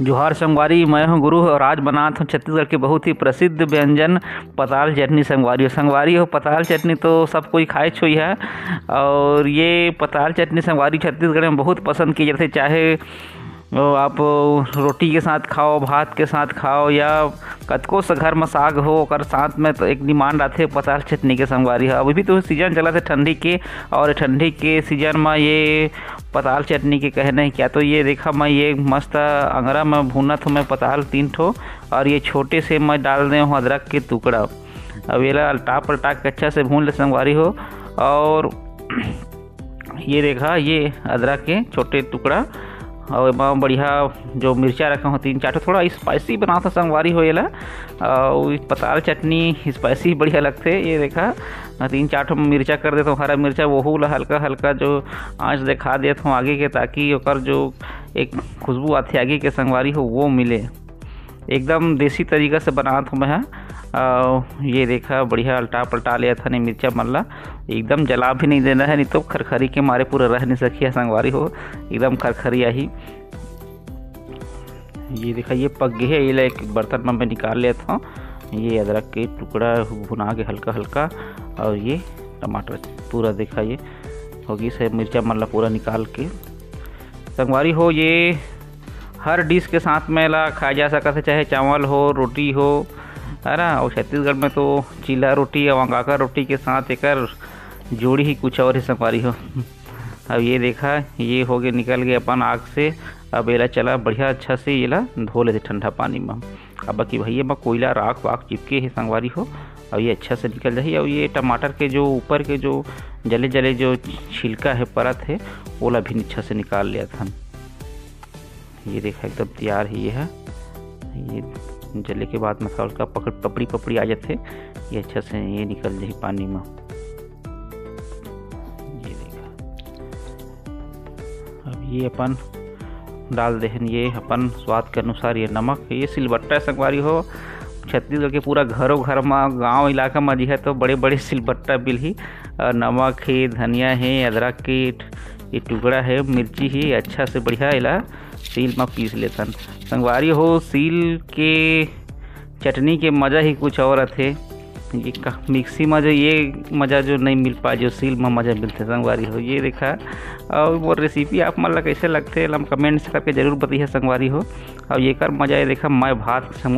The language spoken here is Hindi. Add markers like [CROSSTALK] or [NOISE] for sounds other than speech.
जोहार संगवारी, मैं हूँ गुरु और आज बनात हूँ छत्तीसगढ़ के बहुत ही प्रसिद्ध व्यंजन पताल चटनी संगवारी। संगवारी हो पताल चटनी तो सब कोई खाए छुई है और ये पताल चटनी संगवारी छत्तीसगढ़ में बहुत पसंद की जाती है। चाहे आप रोटी के साथ खाओ, भात के साथ खाओ, या कतको से घर में साग हो ओकर साथ में तो एक डिमांड आथे पताल चटनी के संगवारी। अभी भी तो सीज़न चला थे ठंडी के, और ठंडी के सीज़न में ये पताल चटनी के कहने क्या तो ये देखा मैं, ये मस्त अंगरा में भूना था मैं पताल तीन ठो, और ये छोटे से मैं डाल दे हूँ अदरक के टुकड़ा। अब ये अल्टा पलटा के अच्छा से भून ले, संगवारी हो। और [CLEARS THROAT] ये देखा, ये अदरक के छोटे टुकड़ा और बढ़िया जो मिर्चा रखा हो, तीन चार थोड़ा स्पाइसी बना था, संगवारी हो और पताल चटनी स्पाइसी बढ़िया लगते, ये देखा। तीन चार मिर्चा कर देता हूँ, हरा मिर्चा, वह ला, हल्का हल्का जो आँच दिखा देता हूँ आगे के, ताकि जो एक खुशबू आती आगे के संगवारी हो, वो मिले। एकदम देसी तरीका से बना था मैं ये देखा, बढ़िया अल्टा पलटा लिया था, नहीं मिर्चा मल्ला, एकदम जला भी नहीं देना है, नहीं तो खरखरी के मारे पूरा रह नहीं सकी संगवारी हो, एकदम खरखरी आई ये देखा, ये पक गई है, ये एक बर्तन में मैं निकाल लिया था, ये अदरक के टुकड़ा भुना के हल्का हल्का और ये टमाटर, पूरा देखा ये, होगी से मिर्चा मल्ला पूरा निकाल के। संगवारी हो, ये हर डिश के साथ में ला खाया जा सकता है चाहे चावल हो, रोटी हो, है ना? और छत्तीसगढ़ में तो चीला रोटी और अंगाका रोटी के साथ एक जोड़ी ही कुछ और ही संगवारी हो। [LAUGHS] अब ये देखा, ये हो गया, निकल गया अपन आग से। अब एला चला, बढ़िया अच्छा से ये ला धो लेते ठंडा पानी में। अब बाकी भैया में कोयला, राख वाख चिपके है संगवारी हो। और ये अच्छा से निकल जाए। और ये टमाटर के जो ऊपर के जो जले जले जो छिलका है, परत है, ओला भी अच्छा से निकाल लिया था। ये देखा, एकदम तैयार ही है। ये जले के बाद मसाला का पकड़, पपड़ी पपड़ी आ जाते ये अच्छा से ये निकल जाए पानी में। ये देखा। अब ये अपन डाल देहन ये अपन स्वाद के अनुसार ये नमक। ये सिलबट्टा संगवारी हो। छत्तीसगढ़ के पूरा घरों, घर में, गाँव, इलाका में जी है तो बड़े बड़े सिलबट्टा बिल ही। नमक है, धनिया है, अदरक के ये टुकड़ा है, मिर्ची ही अच्छा से बढ़िया इला। सील में पीस लेता संगवारी हो, सील के चटनी के मज़ा ही कुछ और थे। ये मिक्सी में जो ये मज़ा जो नहीं मिल पाए जो सील में मज़ा मिलते संगवारी हो। ये देखा और वो रेसिपी आप मतलब कैसे लगते हम कमेंट्स करके ज़रूर बताइए, संगवारी हो। और ये कर मज़ा, ये देखा, मैं भात से